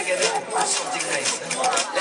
together and do something nice.